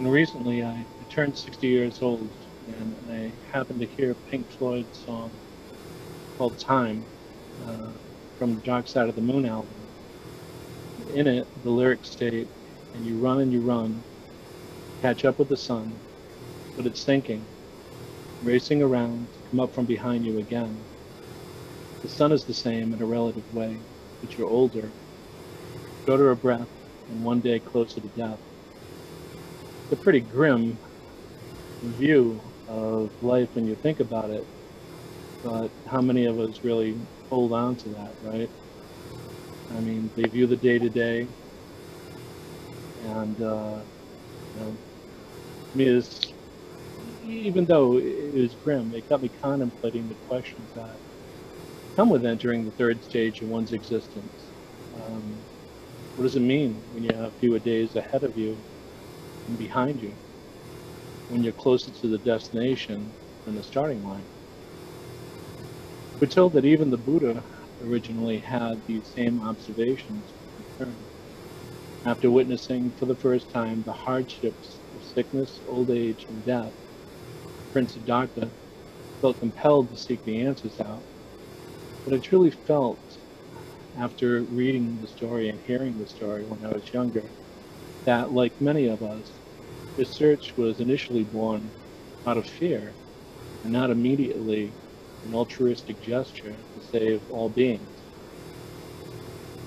And recently I turned 60 years old and I happened to hear Pink Floyd's song called Time uh, from the Dark Side of the Moon album. In it, the lyrics state, and you run and you run, catch up with the sun, but it's sinking, racing around to come up from behind you again. The sun is the same in a relative way, but you're older, shorter of breath, and one day closer to death. It's a pretty grim view of life when you think about it, but how many of us really hold on to that, right? I mean, they view the day to day, and uh, you know, I mean, it's, even though it was grim, it got me contemplating the questions that come with entering the third stage of one's existence. Um, what does it mean when you have fewer days ahead of you and behind you? When you're closer to the destination than the starting line? We're told that even the Buddha originally had these same observations after witnessing for the first time the hardships of sickness, old age, and death. Prince Siddhartha felt compelled to seek the answers out. But I truly felt, after reading the story and hearing the story when I was younger, that, like many of us, his search was initially born out of fear and not immediately an altruistic gesture to save all beings.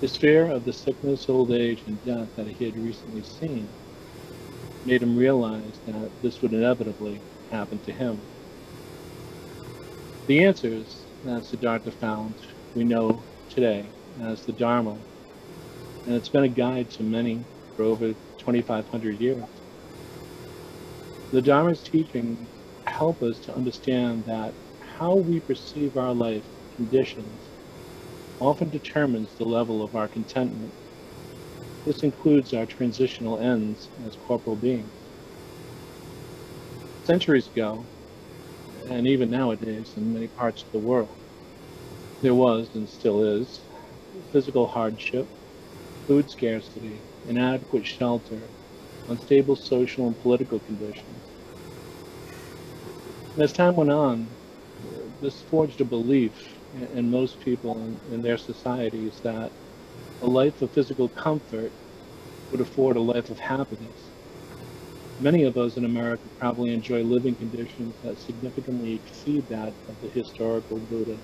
His fear of the sickness, old age, and death that he had recently seen made him realize that this would inevitably happen to him. The answers that Siddhartha found we know today as the Dharma, and it's been a guide to many for over 2,500 years. The Dharma's teaching help us to understand that how we perceive our life conditions often determines the level of our contentment. This includes our transitional ends as corporal beings. Centuries ago, and even nowadays in many parts of the world, there was and still is physical hardship, food scarcity, inadequate shelter, unstable social and political conditions. And as time went on, this forged a belief in most people in, in their societies that a life of physical comfort would afford a life of happiness. Many of us in America probably enjoy living conditions that significantly exceed that of the historical Buddha,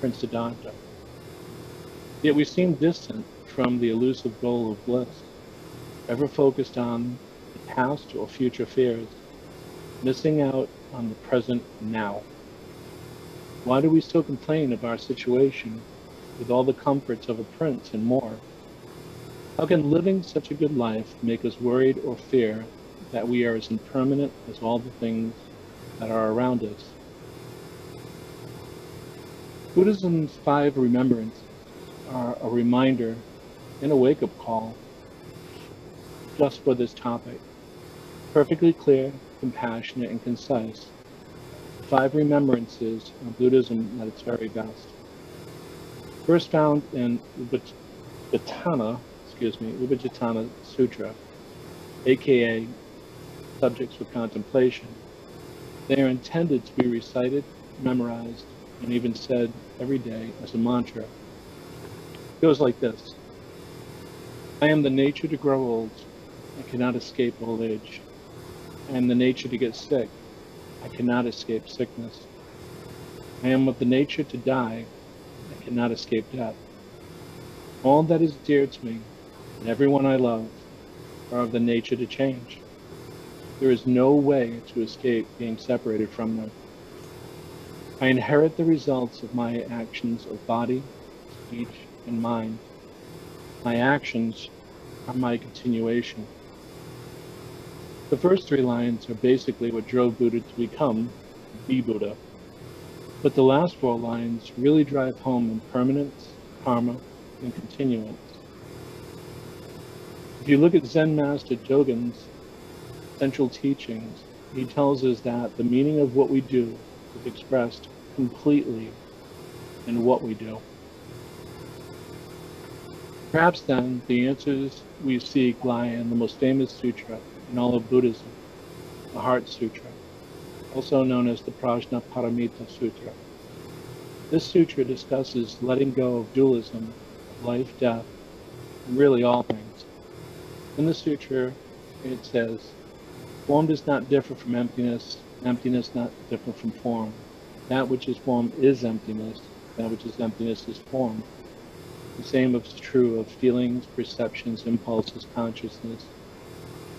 Prince Siddhartha. Yet we seem distant from the elusive goal of bliss, ever focused on the past or future fears, missing out on the present now. Why do we still complain of our situation with all the comforts of a prince and more? How can living such a good life make us worried or fear that we are as impermanent as all the things that are around us? Buddhism's five remembrances are a reminder and a wake-up call just for this topic. Perfectly clear, compassionate, and concise five remembrances of Buddhism at its very best. First found in Ubhajjhatthana, excuse me, Ubhajjhatthana Sutra, aka Subjects for Contemplation. They are intended to be recited, memorized, and even said every day as a mantra. It goes like this. I am the nature to grow old. I cannot escape old age. I am the nature to get sick. I cannot escape sickness. I am of the nature to die. I cannot escape death. All that is dear to me and everyone I love are of the nature to change. There is no way to escape being separated from them. I inherit the results of my actions of body, speech, and mind. My actions are my continuation. The first three lines are basically what drove Buddha to become the Buddha. But the last four lines really drive home impermanence, karma, and continuance. If you look at Zen Master Dogen's central teachings, he tells us that the meaning of what we do is expressed completely in what we do. Perhaps then the answers we seek lie in the most famous sutra in all of Buddhism, the Heart Sutra, also known as the Prajnaparamita Sutra. This sutra discusses letting go of dualism, life, death, and really all things. In the sutra, it says, Form does not differ from emptiness, emptiness not differ from form. That which is form is emptiness, that which is emptiness is form. The same is true of feelings, perceptions, impulses, consciousness,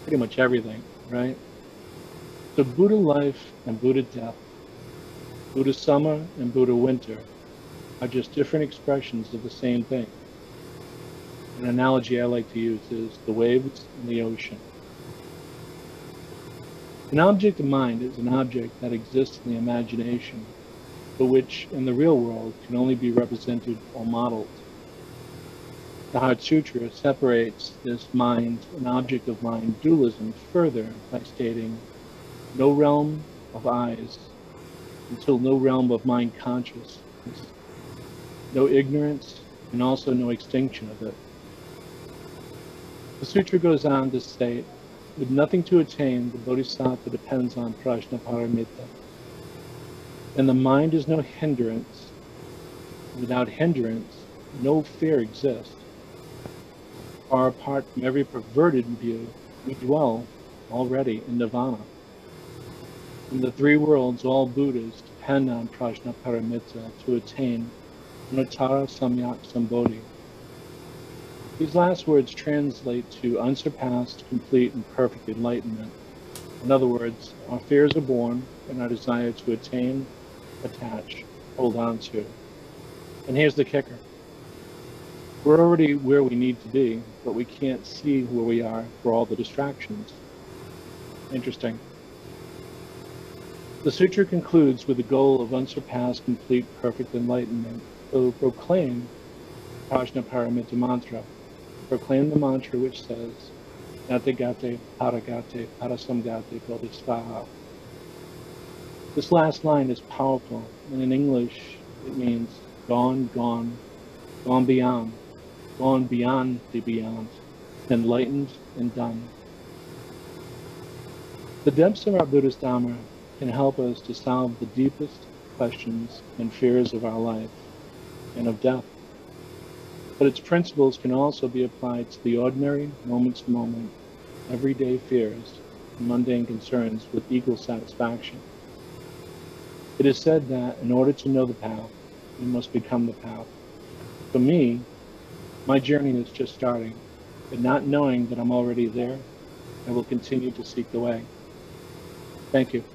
pretty much everything, right? So Buddha life and Buddha death, Buddha summer and Buddha winter are just different expressions of the same thing. An analogy I like to use is the waves in the ocean. An object of mind is an object that exists in the imagination, but which in the real world can only be represented or modeled. The Heart Sutra separates this mind and object of mind dualism further by stating no realm of eyes until no realm of mind consciousness, no ignorance, and also no extinction of it. The sutra goes on to state, with nothing to attain, the bodhisattva depends on prajnaparamita. And the mind is no hindrance. Without hindrance, no fear exists. Far apart from every perverted view, we dwell already in nirvana. In the three worlds, all Buddhas depend on prajnaparamita to attain Anuttara Samyak Sambodhi. These last words translate to unsurpassed, complete, and perfect enlightenment. In other words, our fears are born and our desire to attain, attach, hold on to. And here's the kicker. We're already where we need to be, but we can't see where we are for all the distractions. Interesting. The sutra concludes with the goal of unsurpassed, complete, perfect enlightenment. So proclaim Prajnaparamita mantra, proclaim the mantra which says, Nathagate, Paragate, Parasamgate, Bodhisattva. This last line is powerful, and in English it means gone, gone, gone beyond, gone beyond the beyond, enlightened and done. The depths of our Buddhist Dharma can help us to solve the deepest questions and fears of our life and of death but its principles can also be applied to the ordinary, moment-to-moment, everyday fears and mundane concerns with equal satisfaction. It is said that in order to know the path, you must become the path. For me, my journey is just starting, but not knowing that I'm already there, I will continue to seek the way. Thank you.